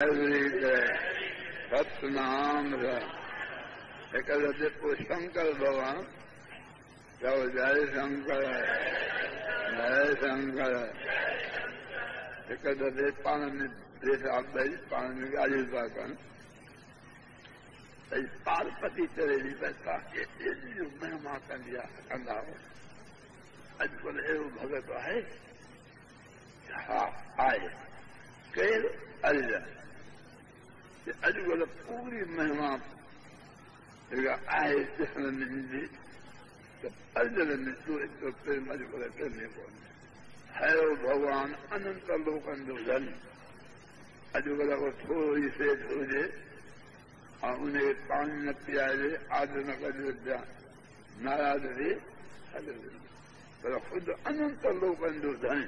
ستنام ایک دفع شنکر بھگان چی شن جی شنکر ایک دفعہ پان میں گال پاروتی چراج میں اردو بگت آئے अॼुकल्ह पूरी महिमान जेका आहे चवण ॾिनी त अर्जुन ॾिनो एतिरो प्रेम अॼुकल्ह करणी कोन हर भॻवान अनंत लोकनि जो धन अॼुकल्ह उहो थोरो ई सेठ हुजे ऐं उनखे पाणी न पीआरे आदन कजे नाराज़ ॾे पर ख़ुदि अनंत लोकनि जो धन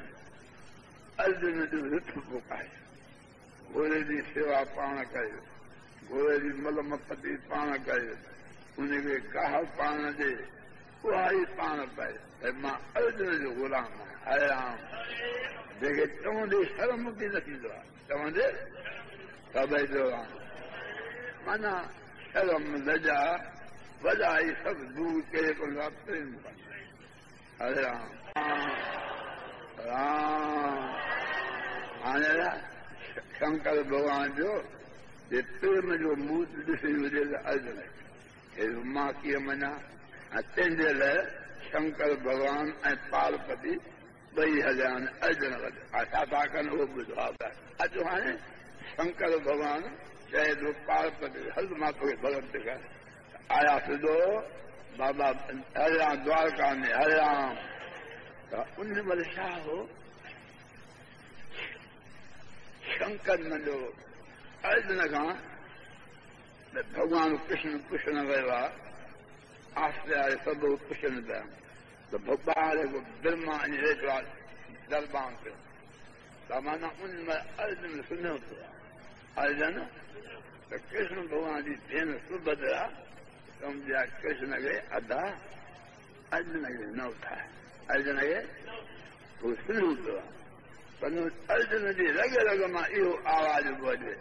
घोड़े जी सेवा पाण कयो घोड़े जी मलम्पती पाण कयो उनखे गाह पाण ॾे कु पाण पियो मां अर्जुन जो गुलाम आहियां जेके चवंदे शर्म बि न थींदो आहे चवंदे जो माना शर्म न जा वॾा सभु राम करे شنگان جو پریم جو موت ڈسنی ہوجن منہ تین شنکر بگوان ای پاروتی بھائی ہلیا ارجن و شاید وہ بات اچھا شنکر بگوان چاہے تو پاروتی ہر کر آیا سو بابا ہریا دارکا میں ہریام ان مل شاہ ہو शंकर जो अर्जुन खां भॻवानु कृष्ण कृष्ण वियो आहे आश्रे सभु कृष्ण पिया त भॻवान ब्रह्मा दरबान पियो त माना उन उनमें अर्जुन सुनौतो आहे अर्जुन त कृष्ण भॻवान जी भेण सुब आहे त आहे कृष्ण खे अदा अर्जुन खे न उथाए अर्जुन खे हू पियो आहे पनो अर्जन जी रगे रग मां इहो आवाज़ ॿोहिली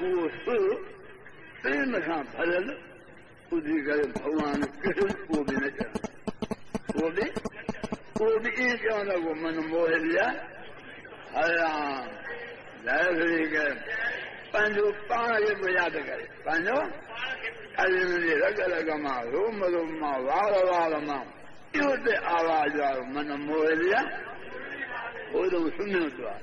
भरियल ॿुधी करे भॻवान चवंदो मन मोहिरया हराम पाण खे यादि करे पंहिंजो रग रग मां रोम रोम मां वार मां इहो आवाज़ वारो मन मोहिरया थो आहे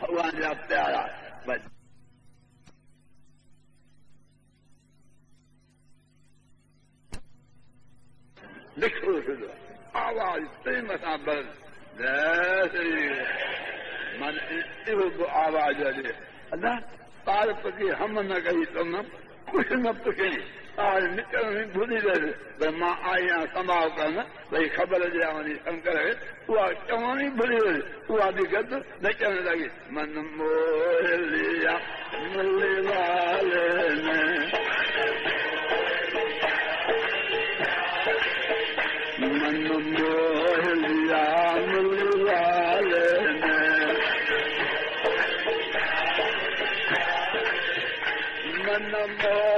پیارا لکھو سل آواز من ایواز اچھی جی۔ اللہ پارپتی ہم نہ کہی تم کچھ نہ پوچھیں آج نکل بھلی رہے بھائی ماں آئی ہاں سنبھال کر بھائی خبر جی آنی شنکر رہے وہ بھی گد نکلنے لگی من لیا والے نے الله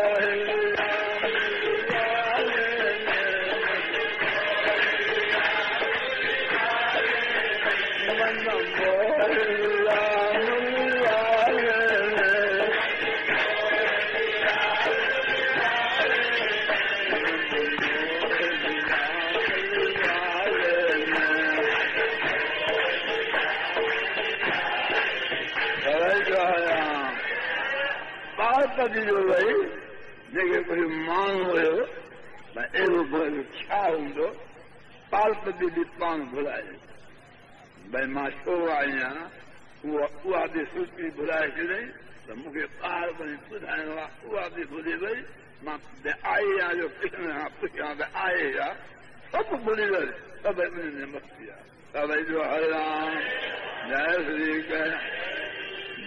जो वई जेके कोई माण्हू हुयो अहिड़ो भुल छा हूंदो पार्पती बि पाण भुलाए भई मां छो आई आहियां सूची घुराए छॾईं त मूंखे ॿार वञी ॿुधाइणो आहे उहा बि भुली वई मां आई आहियां पुछण पुछां त आहे सभु भुली वई सभिनी मस्ती आहे सभिनी जो हरे राम जय श्री कृष्ण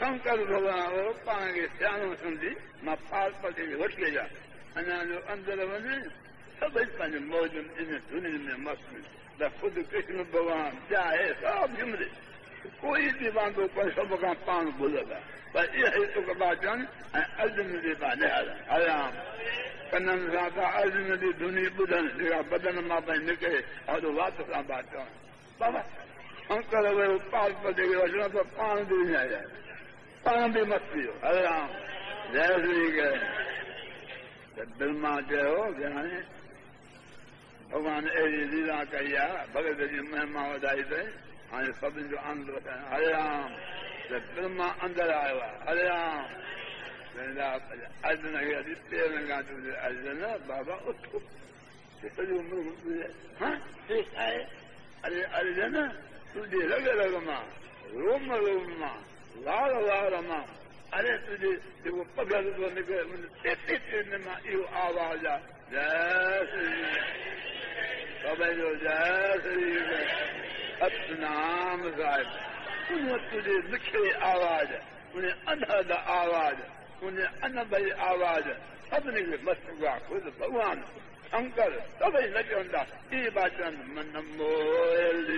شنکر بگوان پانچ سیاح سمجھی پاروتی ہوٹلی جا رہی موجود ان دنیا میں مست خشن کوئی بھی باندھو پر سب کا پان بھول دکھن دے پا نارم کنن کا ارجن کی دھنی جگہ بدن ماں پہ نکرے اور واپس پا چون بابا अंकल अगरि पार्पती खे वठिणो त पाण आ जाए पान भी मत पियो हरे राम हो चयो भगवान अहिड़ी लीला कई आहे भगत जी महिमा वधाई अथई हाणे सभिनी जो आनंद हरे ब्रह्मा अंदरि आयो आहे अरे अर्जन تجھے رگ رگ میں روم روم لال میں پگل تو نکلے آواز آ جی جی نام سا تجھے لکھے آواز انہیں اند آواز انہیں ان مست ہوا خود بھگوان اکل سبھی لگتا تی بات منال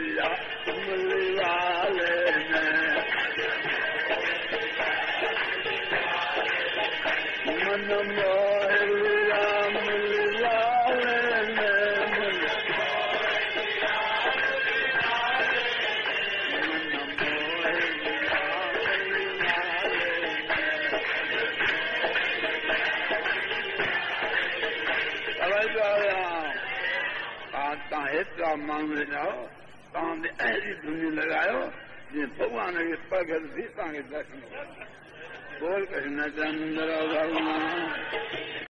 तव्हां हेतिरा माण्हू ॼाओ तव्हां बि अहिड़ी धुनी लॻायो जीअं भॻवान खे प्रगत थी तव्हांखे दर्शन भॻवान